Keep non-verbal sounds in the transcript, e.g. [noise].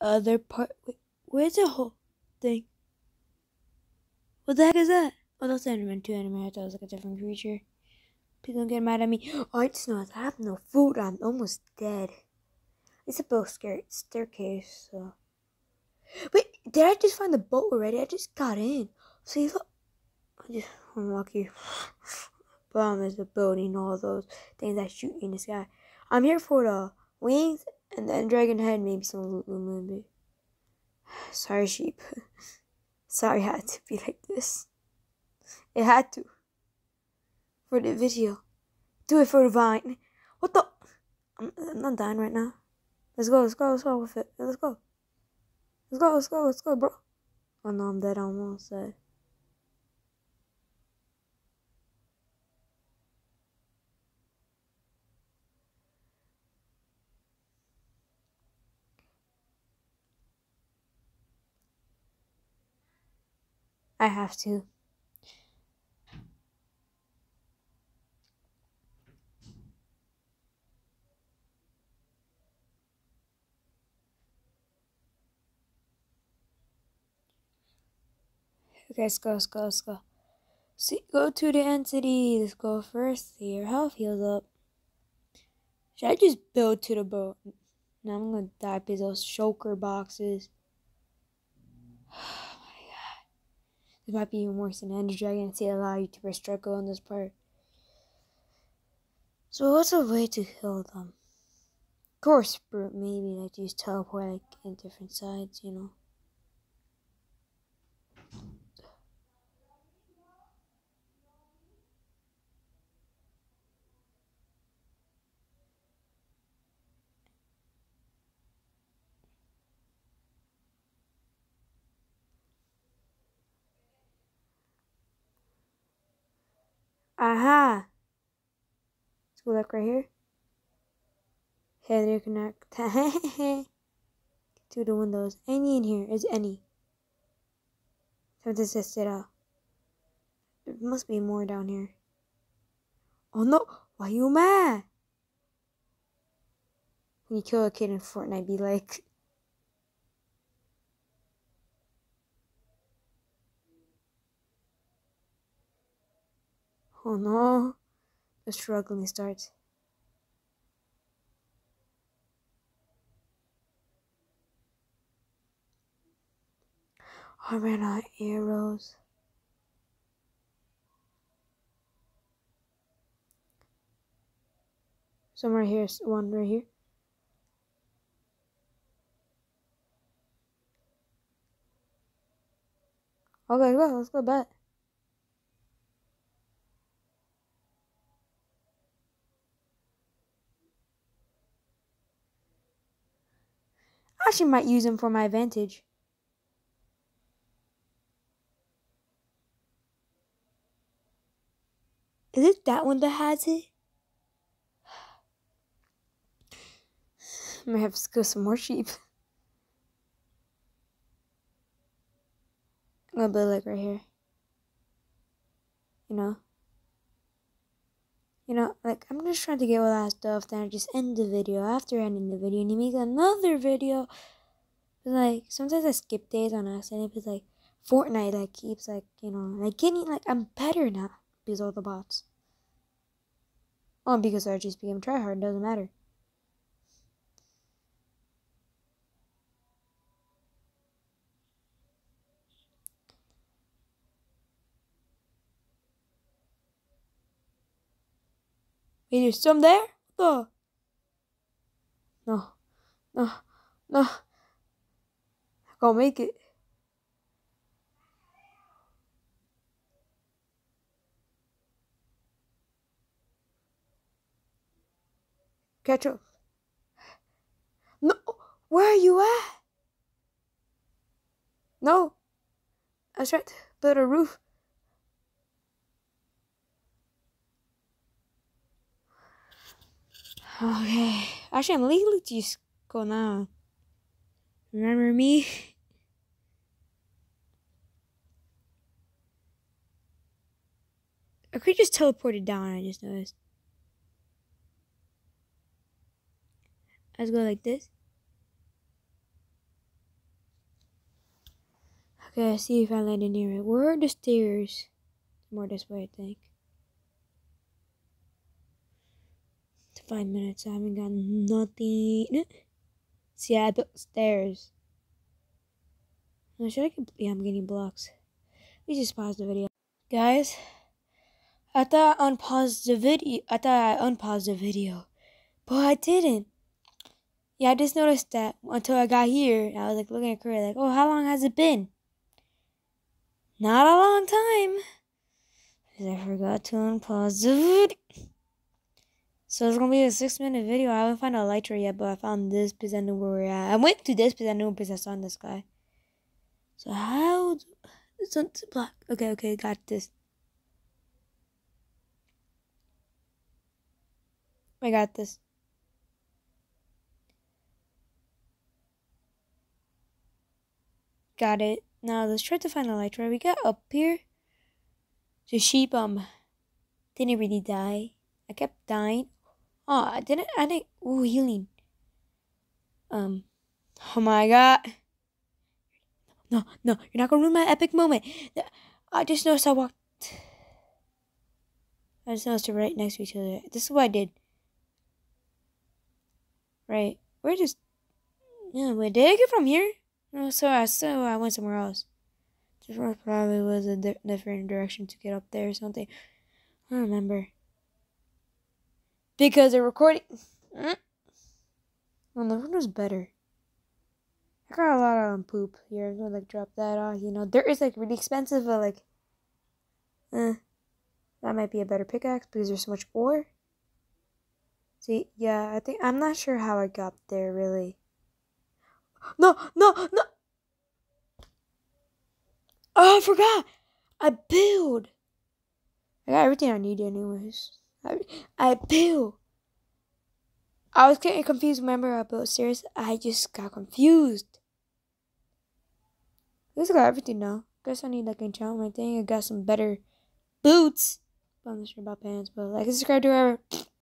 other part. Wait, where's the whole thing? What the heck is that? Oh, that's Enderman. Two Enderman. I thought it was like a different creature. Please don't get mad at me. Oh, I just know I have no food. I'm almost dead. It's a boat staircase, so. Wait, did I just find the boat already? I just got in. See, look. I just, I'm lucky. [sighs] Problem is the building, all those things that shoot in the sky. I'm here for the wings and then dragon head, maybe some maybe. [sighs] Sorry, sheep. [laughs] Sorry, I had to be like this. It had to. For the video. Do it for the vine. What the? I'm, I'm not dying right now. Let's go, let's go, let's go with it. Let's go. Let's go, let's go, let's go, bro. Oh no, I'm dead. I'm almost dead. I have to. Okay, let's go, let's go, let's go. See, go to the End city. Let's go first. See your health heals up. Should I just build to the boat? Now I'm gonna die because those shulker boxes. [sighs] This might be even worse than Ender Dragon. See a lot of YouTubers struggle on this part. So what's a way to kill them? Of course, maybe like use teleport like in different sides, you know. Aha! Let's go back right here. Header connect [laughs] to the windows. Any in here is any. Something says it out. There must be more down here. Oh no! Why you mad? When you kill a kid in Fortnite, be like. Oh no, the struggling starts. I ran out arrows. Some right here, one right here. Okay, go, let's go back. Actually might use him for my advantage. Is it that one that has it? I might have to go some more sheep. I'm gonna build like right here. You know? You know, like I'm just trying to get all that stuff, then I just end the video after ending the video and you make another video. But like sometimes I skip days on us, accident because like Fortnite like keeps like, you know, like getting like I'm better now because all the bots. Oh, because I just became tryhard, doesn't matter. Wait, there's some there? No. No. No. I can't make it. Catch up. No. Where are you at? No. I trying to build a roof. Okay. Actually, I'm legally just go now. Remember me? I could just teleported down, I just noticed. Let's go like this. Okay, see if I land in it. Where are the stairs? More this way, I think. Five minutes. I haven't got nothing. See, I built stairs. should I get, yeah, I'm getting blocks. We just pause the video. Guys, I thought I unpaused the video. I thought I unpaused the video, but I didn't. Yeah, I just noticed that until I got here. I was like looking at Korea, like, oh, how long has it been? Not a long time. Because I forgot to unpause the video. So it's gonna be a six minute video. I haven't found a elytra yet, but I found this because I knew where we're at. I went to this because I knew because I saw this guy. So how? Do, it's on block. Okay, okay, got this. I got this. Got it. Now let's try to find a light where we got up here. The sheep um didn't really die. I kept dying. Oh, I didn't I didn't ooh healing. Um Oh my god. No, no, you're not gonna ruin my epic moment. I just noticed I walked I just noticed they're right next to each other. This is what I did. Right. We're just yeah, wait, did I get from here? No, so I so I went somewhere else. This probably was a di different direction to get up there or something. I don't remember. Because the recording. Well, the one was better. I got a lot of um, poop here. I'm gonna like drop that off. You know, there is like really expensive, but like, eh, that might be a better pickaxe because there's so much ore. See, yeah, I think I'm not sure how I got there really. [gasps] No, no, no. Oh, I forgot. I build. I got everything I need anyways. I, I. I was getting confused. Remember, I built stairs. I just got confused. I I got everything now. Guess I need like enchantment thing. I got some better boots. I'm not sure about pants, but like subscribe to whoever.